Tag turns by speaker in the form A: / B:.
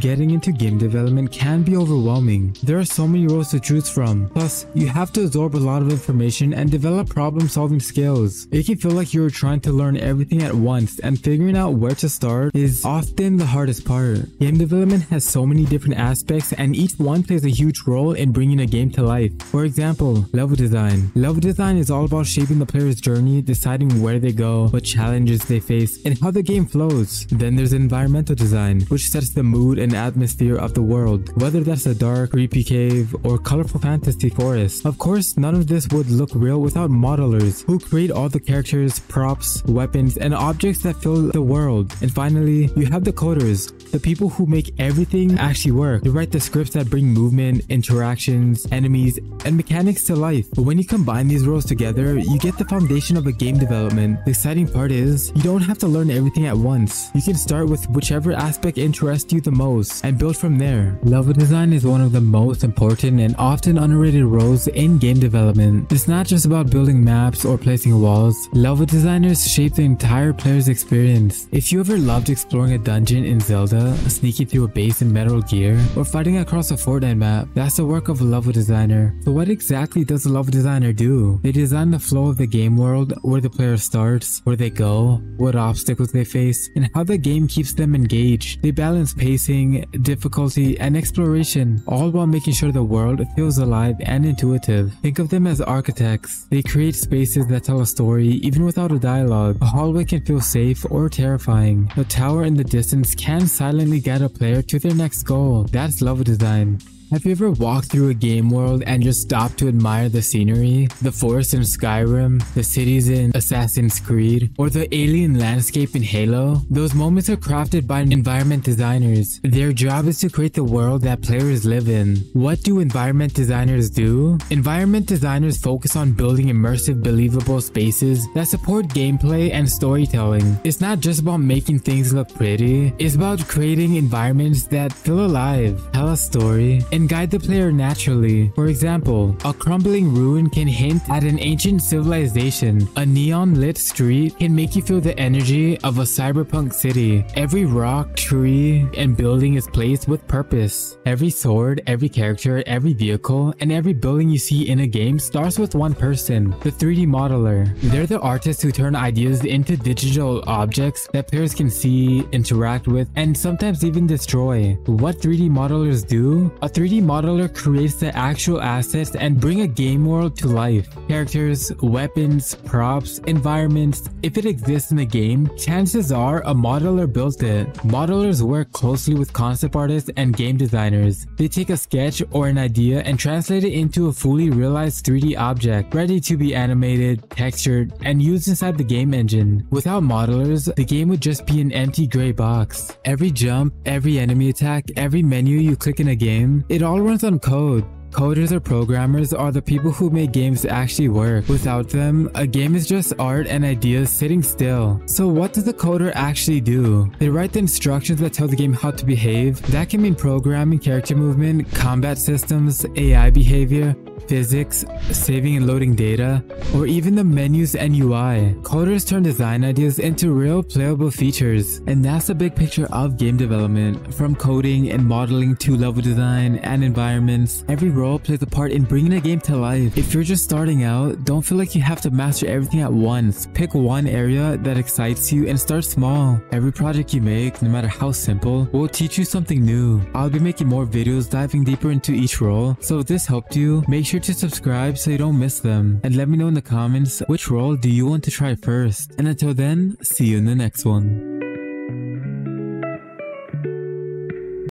A: Getting into game development can be overwhelming. There are so many roles to choose from. Plus, you have to absorb a lot of information and develop problem solving skills. It can feel like you're trying to learn everything at once and figuring out where to start is often the hardest part. Game development has so many different aspects and each one plays a huge role in bringing a game to life. For example, level design. Level design is all about shaping the player's journey, deciding where they go, what challenges they face, and how the game flows. Then there's environmental design, which sets the mood and atmosphere of the world, whether that's a dark, creepy cave or colorful fantasy forest. Of course, none of this would look real without modelers, who create all the characters, props, weapons, and objects that fill the world. And finally, you have the coders, the people who make everything actually work. They write the scripts that bring movement, interactions, enemies, and mechanics to life. But when you combine these roles together, you get the foundation of a game development. The exciting part is, you don't have to learn everything at once. You can start with whichever aspect interests you the most and build from there. Level design is one of the most important and often underrated roles in game development. It's not just about building maps or placing walls. Level designers shape the entire player's experience. If you ever loved exploring a dungeon in Zelda, sneaking through a base in Metal Gear, or fighting across a Fortnite map, that's the work of a level designer. So what exactly does a level designer do? They design the flow of the game world, where the player starts, where they go, what obstacles they face, and how the game keeps them engaged. They balance pacing, difficulty, and exploration, all while making sure the world feels alive and intuitive. Think of them as architects. They create spaces that tell a story even without a dialogue. A hallway can feel safe or terrifying. A tower in the distance can silently guide a player to their next goal. That's level design. Have you ever walked through a game world and just stopped to admire the scenery? The forest in Skyrim, the cities in Assassin's Creed, or the alien landscape in Halo? Those moments are crafted by environment designers. Their job is to create the world that players live in. What do environment designers do? Environment designers focus on building immersive, believable spaces that support gameplay and storytelling. It's not just about making things look pretty, it's about creating environments that feel alive, tell a story, and guide the player naturally. For example, a crumbling ruin can hint at an ancient civilization. A neon lit street can make you feel the energy of a cyberpunk city. Every rock, tree, and building is placed with purpose. Every sword, every character, every vehicle, and every building you see in a game starts with one person, the 3D modeler. They're the artists who turn ideas into digital objects that players can see, interact with, and sometimes even destroy. What 3D modelers do? A 3D modeler creates the actual assets and bring a game world to life. Characters, weapons, props, environments. If it exists in the game, chances are a modeler built it. Modelers work closely with concept artists and game designers. They take a sketch or an idea and translate it into a fully realized 3D object, ready to be animated, textured, and used inside the game engine. Without modelers, the game would just be an empty gray box. Every jump, every enemy attack, every menu you click in a game, it all runs on code. Coders or programmers are the people who make games actually work. Without them, a game is just art and ideas sitting still. So what does the coder actually do? They write the instructions that tell the game how to behave. That can mean programming, character movement, combat systems, AI behavior, physics, saving and loading data, or even the menus and UI. Coders turn design ideas into real playable features, and that's the big picture of game development. From coding and modeling to level design and environments, every role plays a part in bringing a game to life. If you're just starting out, don't feel like you have to master everything at once. Pick one area that excites you and start small. Every project you make, no matter how simple, will teach you something new. I'll be making more videos diving deeper into each role, so if this helped you, make sure to subscribe so you don't miss them. And let me know in the comments which role do you want to try first. And until then, see you in the next one.